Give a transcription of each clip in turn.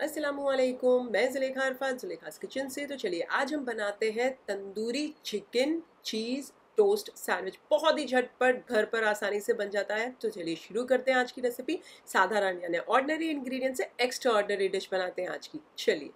असलकुम मैं जुलेखा अरफान, जुलेखा किचन से। तो चलिए, आज हम बनाते हैं tandoori chicken cheese toast sandwich बहुत ही झटपट घर पर आसानी से बन जाता है। तो चलिए, शुरू करते हैं आज की रेसिपी साधारण यानी ऑर्डनरी इंग्रेडिएंट से एक्स्ट्रा ऑर्डनरी डिश बनाते हैं आज की। चलिए।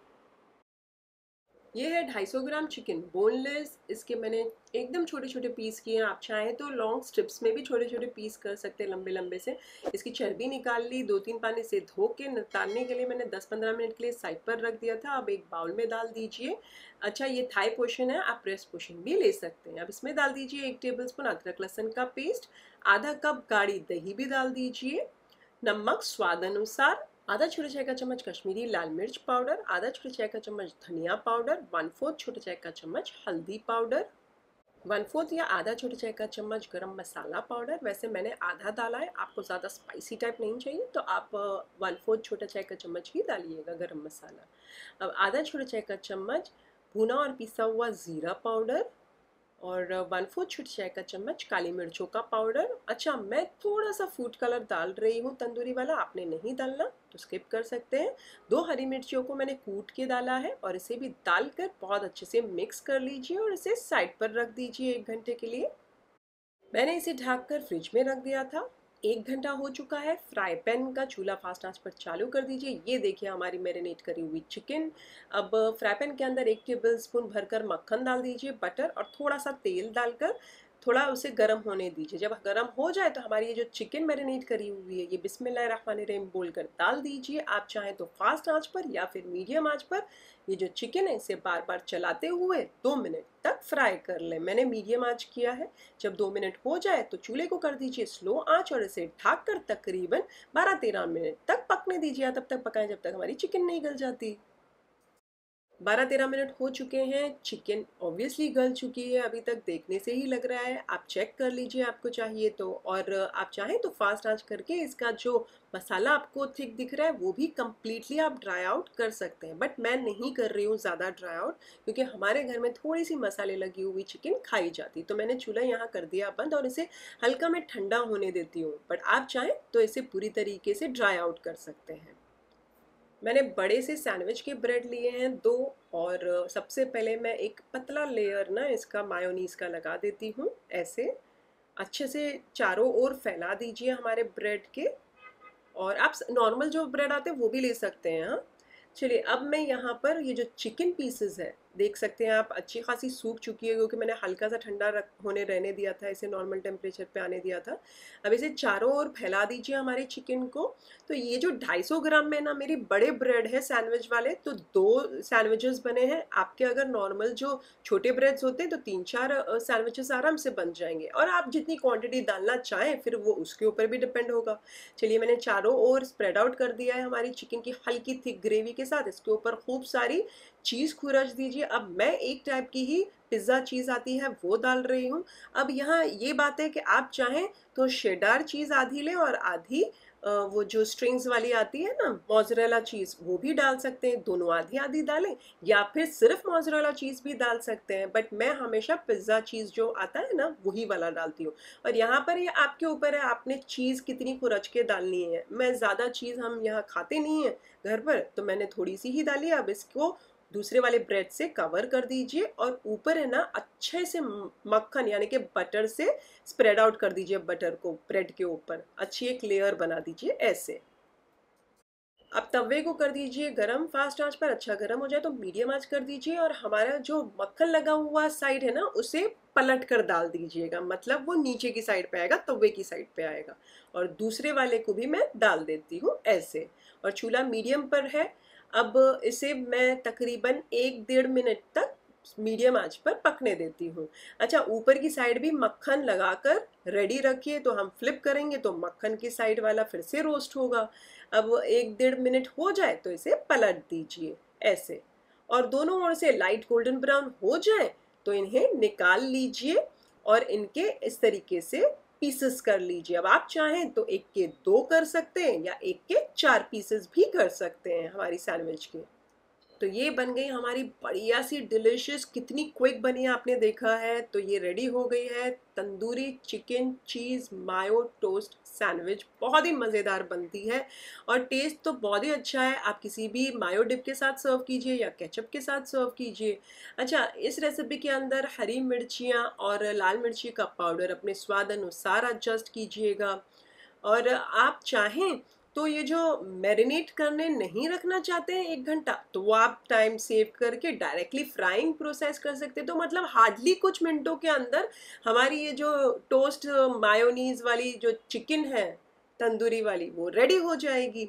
ये है 250 ग्राम चिकन बोनलेस इसके मैंने एकदम छोटे छोटे पीस किए हैं। आप चाहें तो लॉन्ग स्ट्रिप्स में भी छोटे छोटे पीस कर सकते हैं लंबे लंबे से। इसकी चर्बी निकाल ली दो तीन पानी से धो के निकालने के लिए मैंने 10-15 मिनट के लिए साइड पर रख दिया था। अब एक बाउल में डाल दीजिए। अच्छा ये थाई पोर्शन है, आप ब्रेस्ट पोर्शन भी ले सकते हैं। अब इसमें डाल दीजिए एक टेबल स्पून अदरक लहसन का पेस्ट आधा कप गाढ़ी दही भी डाल दीजिए। नमक स्वाद अनुसार आधा छोटे चाय का चम्मच कश्मीरी लाल मिर्च पाउडर, आधा छोटे चाय का चम्मच धनिया पाउडर वन फोर्थ छोटे चाय का चम्मच हल्दी पाउडर वन फोर्थ या आधा छोटे चाय का चम्मच गरम मसाला पाउडर। वैसे मैंने आधा डाला है, आपको ज़्यादा स्पाइसी टाइप नहीं चाहिए तो आप वन फोर्थ छोटा चाय का चम्मच ही डालिएगा गरम मसाला। अब आधा छोटे चाय का चम्मच भुना और पिसा हुआ ज़ीरा पाउडर और वन फोर्थ छोटी चाय का चम्मच, काली मिर्चों का पाउडर। अच्छा मैं थोड़ा सा फ़ूड कलर डाल रही हूँ, तंदूरी वाला, आपने नहीं डालना तो स्किप कर सकते हैं। दो हरी मिर्चियों को मैंने कूट के डाला है, और इसे भी डाल कर बहुत अच्छे से मिक्स कर लीजिए और इसे साइड पर रख दीजिए एक घंटे के लिए। मैंने इसे ढक कर फ्रिज में रख दिया था। एक घंटा हो चुका है। फ्राई पैन का चूल्हा फास्ट आँच पर चालू कर दीजिए। ये देखिए हमारी मैरिनेट करी हुई चिकन। अब फ्राई पैन के अंदर एक टेबल स्पून भरकर मक्खन डाल दीजिए, बटर और थोड़ा सा तेल डालकर थोड़ा उसे गर्म होने दीजिए। जब गर्म हो जाए तो हमारी ये जो चिकन मैरिनेट करी हुई है, ये बिस्मिल्लाहिर्रहमानिर्रहीम बोल कर डाल दीजिए। आप चाहें तो फास्ट आँच पर या फिर मीडियम आँच पर ये जो चिकन है, इसे बार बार चलाते हुए दो मिनट तक फ्राई कर लें। मैंने मीडियम आँच किया है। जब दो मिनट हो जाए तो चूल्हे को कर दीजिए स्लो आँच और इसे ढाक कर तकरीबन बारह तेरह मिनट तक पकने दीजिए। तब तक पकाएँ जब तक हमारी चिकन नहीं गल जाती। बारह तेरह मिनट हो चुके हैं चिकन ऑब्वियसली गल चुकी है, अभी तक देखने से ही लग रहा है। आप चेक कर लीजिए आपको चाहिए तो। और आप चाहें तो फास्ट आँच करके इसका जो मसाला आपको थिक दिख रहा है, वो भी कम्प्लीटली आप ड्राई आउट कर सकते हैं। बट मैं नहीं कर रही हूँ ज़्यादा ड्राई आउट क्योंकि हमारे घर में थोड़ी सी मसाले लगी हुई चिकन खाई जाती। तो मैंने चूल्हा यहाँ कर दिया बंद और इसे हल्का मैं ठंडा होने देती हूँ। बट आप चाहें तो इसे पूरी तरीके से ड्राई आउट कर सकते हैं। मैंने बड़े से सैंडविच के ब्रेड लिए हैं, दो और सबसे पहले मैं एक पतला लेयर ना इसका मायोनीस का लगा देती हूँ, ऐसे। अच्छे से चारों ओर फैला दीजिए हमारे ब्रेड के, और आप नॉर्मल जो ब्रेड आते हैं वो भी ले सकते हैं हाँ। चलिए, अब मैं यहाँ पर ये जो चिकन पीसेस है देख सकते हैं आप, अच्छी खासी सूख चुकी है, क्योंकि मैंने हल्का सा ठंडा रख, होने रहने दिया था, इसे नॉर्मल टेम्परेचर पे आने दिया था। अब इसे चारों ओर फैला दीजिए हमारे चिकन को। तो ये जो 250 ग्राम में ना, मेरी बड़े ब्रेड है सैंडविच वाले तो दो सैंडविचेस बने हैं। आपके अगर नॉर्मल जो छोटे ब्रेड्स होते हैं तो तीन चार सैंडविचेस आराम से बन जाएँगे। और आप जितनी क्वान्टिटी डालना चाहें, फिर वो उसके ऊपर भी डिपेंड होगा। चलिए, मैंने चारों ओर स्प्रेड आउट कर दिया है हमारी चिकन की हल्की थिक ग्रेवी के साथ। इसके ऊपर खूब सारी चीज़ खुरच दीजिए। अब मैं एक टाइप की ही पिज़्ज़ा चीज़ आती है, वो डाल रही हूँ। अब यहाँ ये बात है कि आप चाहें तो शेडार चीज़ आधी लें और आधी वो जो स्ट्रिंग्स वाली आती है ना मोजरेला चीज़ वो भी डाल सकते हैं। दोनों आधी आधी डालें या फिर सिर्फ़ मोजरेला चीज़ भी डाल सकते हैं। बट मैं हमेशा पिज़्ज़ा चीज़ जो आता है ना, वही वाला डालती हूँ। और यहाँ पर ये आपके ऊपर है, आपने चीज़ कितनी खुरच के डालनी है। मैं ज़्यादा चीज़ हम यहाँ खाते नहीं हैं घर पर तो मैंने थोड़ी सी ही डाली अब इसको दूसरे वाले ब्रेड से कवर कर दीजिए और ऊपर है ना अच्छे से मक्खन यानी कि बटर से स्प्रेड आउट कर दीजिए बटर को ब्रेड के ऊपर। अच्छी एक लेयर बना दीजिए ऐसे। अब तवे को कर दीजिए गरम फास्ट आँच पर अच्छा गरम हो जाए तो मीडियम आँच कर दीजिए और हमारा जो मक्खन लगा हुआ साइड है ना, उसे पलट कर डाल दीजिएगा। मतलब वो नीचे की साइड पे आएगा, तवे की साइड पे आएगा। और दूसरे वाले को भी मैं डाल देती हूँ ऐसे। और चूल्हा मीडियम पर है अब इसे मैं तकरीबन एक डेढ़ मिनट तक मीडियम आँच पर पकने देती हूँ। अच्छा ऊपर की साइड भी मक्खन लगाकर रेडी रखिए तो हम फ्लिप करेंगे तो मक्खन की साइड वाला फिर से रोस्ट होगा। अब एक डेढ़ मिनट हो जाए तो इसे पलट दीजिए, ऐसे। और दोनों ओर से लाइट गोल्डन ब्राउन हो जाए तो इन्हें निकाल लीजिए और इनके इस तरीके से पीसेस कर लीजिए। अब आप चाहें तो एक के दो कर सकते हैं या एक के चार पीसेस भी कर सकते हैं हमारी सैंडविच के। तो ये बन गई हमारी बढ़िया सी डिलिशियस, कितनी क्विक बनी आपने देखा है। तो ये रेडी हो गई है। Tandoori chicken cheese mayo toast sandwich, बहुत ही मज़ेदार बनती है। और टेस्ट तो बहुत ही अच्छा है। आप किसी भी मायो डिप के साथ सर्व कीजिए या केचप के साथ सर्व कीजिए। अच्छा इस रेसिपी के अंदर हरी मिर्चियाँ और लाल मिर्ची का पाउडर अपने स्वाद अनुसार एडजस्ट कीजिएगा। और आप चाहें तो ये जो मैरिनेट करने नहीं रखना चाहते हैं एक घंटा तो वो आप टाइम सेव करके डायरेक्टली फ्राइंग प्रोसेस कर सकते हैं। तो मतलब हार्डली कुछ मिनटों के अंदर हमारी ये जो टोस्ट मायोनीज वाली जो चिकन है, तंदूरी वाली, वो रेडी हो जाएगी।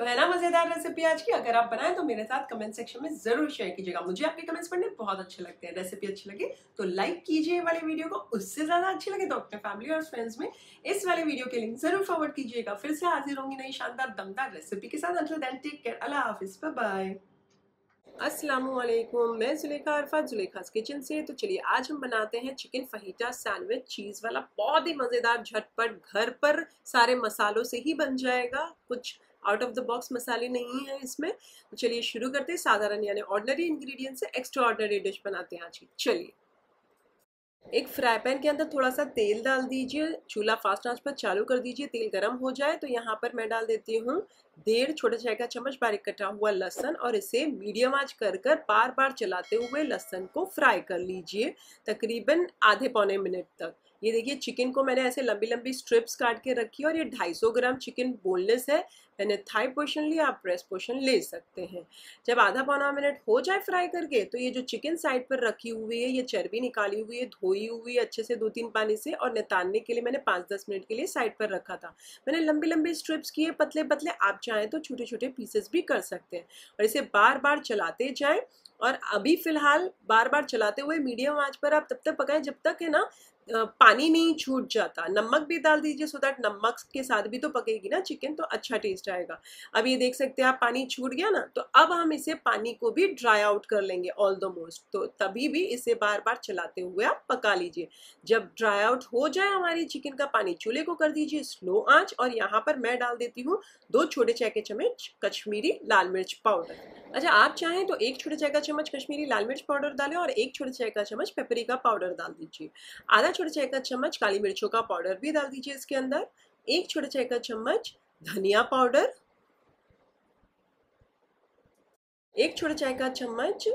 तो है ना मज़ेदार रेसिपी आज की? अगर आप बनाएँ तो मेरे साथ कमेंट सेक्शन में ज़रूर शेयर कीजिएगा। मुझे आपके कमेंट्स पढ़ने बहुत अच्छे लगते हैं। रेसिपी अच्छी लगे तो लाइक कीजिए वाले वीडियो को। उससे ज़्यादा अच्छी लगे तो अपने फैमिली और फ्रेंड्स में इस वाले वीडियो के लिंक ज़रूर फॉरवर्ड कीजिएगा। फिर से हाजिर होंगी नई शानदार, दमदार रेसिपी के साथ। देन टेक केयर अल्लाह हाफिज। बाय असलम मैं जुलेखा अरफा, जुलेखास किचन से। तो चलिए, आज हम बनाते हैं चिकन फहीटा सैंडविच। चीज़ वाला बहुत ही मज़ेदार, झटपट, घर पर सारे मसालों से ही बन जाएगा। कुछ आउट ऑफ़ द बॉक्स मसाले नहीं है इसमें। तो चलिए, शुरू करते हैं। साधारण यानी ऑर्डनरी इंग्रेडिएंट से एक्स्ट्रा ऑर्डनरी डिश बनाते हैं आज की। चलिए। एक फ्राई पैन के अंदर थोड़ा सा तेल डाल दीजिए। चूल्हा फास्ट आँच पर चालू कर दीजिए। तेल गर्म हो जाए तो यहाँ पर मैं डाल देती हूँ डेढ़ छोटे चाय का चम्मच बारीक कटा हुआ लहसन और इसे मीडियम आँच कर कर बार बार चलाते हुए लहसन को फ्राई कर लीजिए तकरीबन आधे पौने मिनट तक। ये देखिए, चिकन को मैंने ऐसे लंबी लंबी स्ट्रिप्स काट के रखी और ये 250 ग्राम चिकन बोनलेस है। मैंने थाई पोर्शन लिया, आप ब्रेस्ट पोर्शन ले सकते हैं। जब आधा पौना मिनट हो जाए फ्राई करके तो ये जो चिकन साइड पर रखी हुई है, ये चर्बी निकाली हुई है, धोई हुई है अच्छे से दो तीन पानी से और नितारने के लिए मैंने पाँच दस मिनट के लिए साइड पर रखा था। मैंने लंबी लंबी स्ट्रिप्स किए पतले पतले आप चाहें तो छोटे छोटे पीसेस भी कर सकते हैं। और इसे बार बार चलाते जाएँ। और अभी फ़िलहाल बार बार चलाते हुए मीडियम आँच पर आप तब तक पकाएँ जब तक है ना पानी नहीं छूट जाता। नमक भी डाल दीजिए सो दैट नमक के साथ भी तो पकेगी ना चिकन तो अच्छा टेस्ट आएगा। अब ये देख सकते हैं आप, पानी छूट गया ना तो अब हम इसे पानी को भी ड्राई आउट कर लेंगे ऑल द मोस्ट तो तभी भी इसे बार बार चलाते हुए आप पका लीजिए। जब ड्राई आउट हो जाए हमारी चिकन का पानी, चूल्हे को कर दीजिए स्लो आँच और यहाँ पर मैं डाल देती हूँ दो छोटे चाय के चम्मच कश्मीरी लाल मिर्च पाउडर अच्छा आप चाहें तो एक छोटे चाय का चम्मच कश्मीरी लाल मिर्च पाउडर डालें और एक छोटे चाय का चम्मच पेपरी का पाउडर डाल दीजिए। आधा छोटे चाय का चम्मच काली मिर्चों का पाउडर भी डाल दीजिए इसके अंदर। एक छोटा चाय का चम्मच धनिया पाउडर। एक छोटा चाय का चम्मच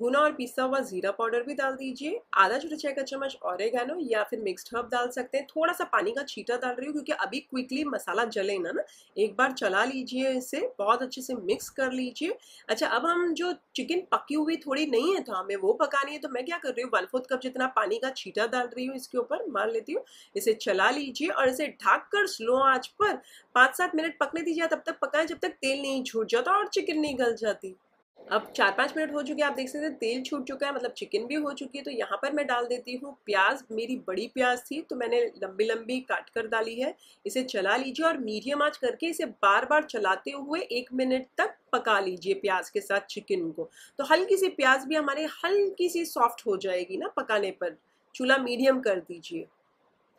भुना और पिसा हुआ जीरा पाउडर भी डाल दीजिए। आधा छोटा चाय का चम्मच ऑरेगानो या फिर मिक्स्ड हर्ब डाल सकते हैं। थोड़ा सा पानी का छीटा डाल रही हूँ क्योंकि अभी क्विकली मसाला जले ना ना। एक बार चला लीजिए इसे, बहुत अच्छे से मिक्स कर लीजिए। अच्छा अब हम जो चिकन पकी हुई थोड़ी नहीं है तो हमें वो पकानी है। तो मैं क्या कर रही हूँ वन फोर्थ कप जितना पानी का छीटा डाल रही हूँ इसके ऊपर मान लेती हूँ। इसे चला लीजिए और इसे ढक कर स्लो आँच पर पाँच सात मिनट पकने दीजिए। तब तक पकाएँ जब तक तेल नहीं छूट जाता और चिकन नहीं गल जाती। अब चार पाँच मिनट हो चुके हैं, आप देख सकते हैं, तेल छूट चुका है मतलब चिकन भी हो चुकी है तो यहाँ पर मैं डाल देती हूँ प्याज, मेरी बड़ी प्याज थी तो मैंने लंबी लंबी काट कर डाली है, इसे चला लीजिए और मीडियम आँच करके इसे बार बार चलाते हुए एक मिनट तक पका लीजिए प्याज के साथ चिकन को। तो हल्की सी प्याज भी हमारे हल्की सी सॉफ्ट हो जाएगी ना पकाने पर, चूल्हा मीडियम कर दीजिए।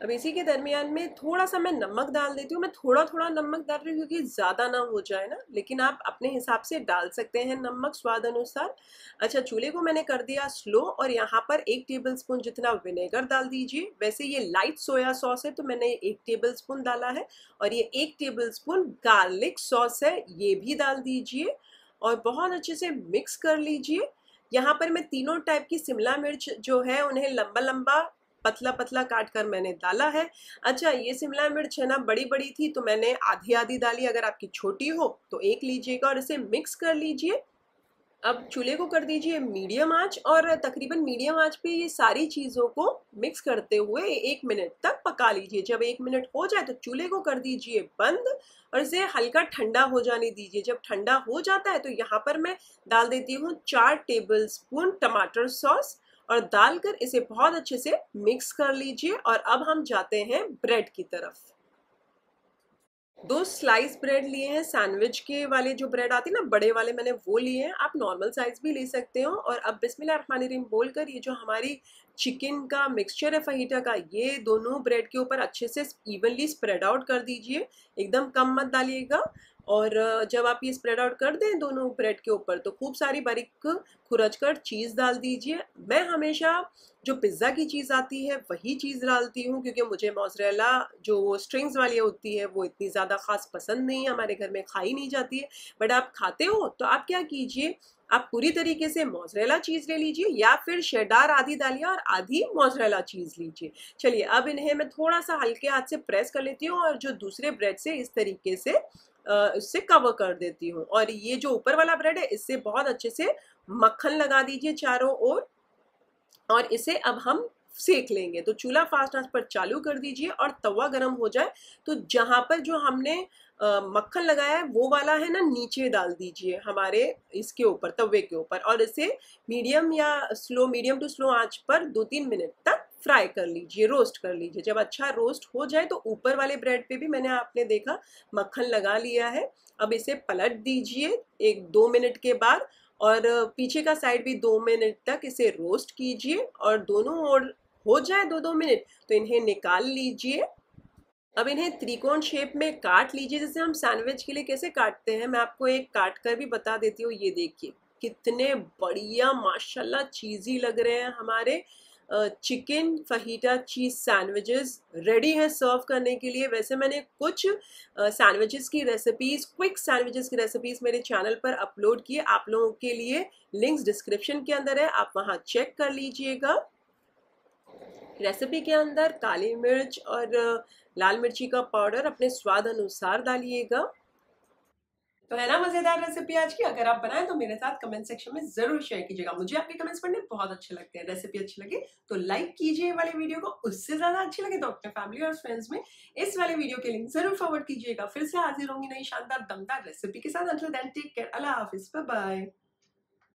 अब इसी के दरमियान में थोड़ा सा मैं नमक डाल देती हूँ। मैं थोड़ा थोड़ा नमक डाल रही हूँ क्योंकि ज़्यादा ना हो जाए ना। लेकिन आप अपने हिसाब से डाल सकते हैं नमक स्वाद अनुसार। अच्छा चूल्हे को मैंने कर दिया स्लो और यहाँ पर एक टेबल स्पून जितना विनेगर डाल दीजिए। वैसे ये लाइट सोया सॉस है तो मैंने एक टेबल स्पून डाला है और ये एक टेबल स्पून गार्लिक सॉस है, ये भी डाल दीजिए और बहुत अच्छे से मिक्स कर लीजिए। यहाँ पर मैं तीनों टाइप की शिमला मिर्च जो है उन्हें लंबा लंबा पतला पतला काट कर मैंने डाला है। अच्छा ये शिमला मिर्च है ना बड़ी बड़ी थी तो मैंने आधी आधी डाली, अगर आपकी छोटी हो तो एक लीजिएगा और इसे मिक्स कर लीजिए। अब चूल्हे को कर दीजिए मीडियम आँच और तकरीबन मीडियम आँच पे ये सारी चीज़ों को मिक्स करते हुए एक मिनट तक पका लीजिए। जब एक मिनट हो जाए तो चूल्हे को कर दीजिए बंद और इसे हल्का ठंडा हो जाने दीजिए। जब ठंडा हो जाता है तो यहाँ पर मैं डाल देती हूँ चार टेबल स्पून टमाटर सॉस और डालकर इसे बहुत अच्छे से मिक्स कर लीजिए और अब हम जाते हैं ब्रेड की तरफ़। दो स्लाइस ब्रेड लिए हैं सैंडविच के वाले जो ब्रेड आती है ना, बड़े वाले मैंने वो लिए हैं। आप नॉर्मल साइज़ भी ले सकते हो और अब बिस्मिल्लाहिर्रहमानिर्रहीम बोलकर ये जो हमारी चिकन का मिक्सचर है फहीटा का, ये दोनों ब्रेड के ऊपर अच्छे से इवनली स्प्रेड आउट कर दीजिए। एकदम कम मत डालिएगा। और जब आप ये स्प्रेड आउट कर दें दोनों ब्रेड के ऊपर तो खूब सारी बारीक खुरच कर चीज़ डाल दीजिए। मैं हमेशा जो पिज़्ज़ा की चीज़ आती है, वही चीज़ डालती हूँ, क्योंकि मुझे मोजरेला जो स्ट्रिंग्स वाली होती है, वो इतनी ज़्यादा ख़ास पसंद नहीं है, हमारे घर में खाई नहीं जाती है। बट आप खाते हो तो आप क्या कीजिए, आप पूरी तरीके से मोजरेला चीज़ ले लीजिए या फिर शेडार आधी डालिए और आधी मोजरेला चीज़ लीजिए। चलिए, अब इन्हें मैं थोड़ा सा हल्के हाथ से प्रेस कर लेती हूँ और जो दूसरे ब्रेड से इस तरीके से इससे कवर कर देती हूँ। और ये जो ऊपर वाला ब्रेड है, इससे बहुत अच्छे से मक्खन लगा दीजिए चारों ओर और इसे अब हम सेक लेंगे। तो चूल्हा फास्ट आँच पर चालू कर दीजिए और तवा गर्म हो जाए तो जहाँ पर जो हमने मक्खन लगाया है, वो वाला है ना, नीचे डाल दीजिए हमारे इसके ऊपर, तवे के ऊपर। और इसे मीडियम या स्लो मीडियम टू स्लो आँच पर दो तीन मिनट तक फ्राई कर लीजिए, रोस्ट कर लीजिए। जब अच्छा रोस्ट हो जाए तो ऊपर वाले ब्रेड पे भी मैंने आपने देखा मक्खन लगा लिया है। अब इसे पलट दीजिए एक दो मिनट के बाद और पीछे का साइड भी दो मिनट तक इसे रोस्ट कीजिए और दोनों ओर हो जाए दो दो मिनट तो इन्हें निकाल लीजिए। अब इन्हें त्रिकोण शेप में काट लीजिए। जैसे हम सैंडविच के लिए कैसे काटते हैं, मैं आपको एक काट कर भी बता देती हूँ। ये देखिए, कितने बढ़िया, माशाल्लाह, चीज़ी लग रहे हैं हमारे। Chicken fajita cheese sandwiches ready हैं सर्व करने के लिए। वैसे मैंने कुछ सैंडविचेस की रेसिपीज़ क्विक सैंडविचेस की रेसिपीज़ मेरे चैनल पर अपलोड किए। आप लोगों के लिए लिंक्स डिस्क्रिप्शन के अंदर है, आप वहाँ चेक कर लीजिएगा। रेसिपी के अंदर काली मिर्च और लाल मिर्ची का पाउडर अपने स्वाद अनुसार डालिएगा। तो है ना, मज़ेदार रेसिपी आज की। अगर आप बनाएँ तो मेरे साथ कमेंट सेक्शन में ज़रूर शेयर कीजिएगा। मुझे आपके कमेंट्स पढ़ने बहुत अच्छे लगते हैं। रेसिपी अच्छी लगे तो लाइक कीजिए वाले वीडियो को। उससे ज़्यादा अच्छी लगे तो अपने फैमिली और फ्रेंड्स में इस वाले वीडियो के लिंक ज़रूर फॉरवर्ड कीजिएगा। फिर से हाजिर होंगी नई शानदार, दमदार रेसिपी के साथ। अल्लाह हाफिज। बाय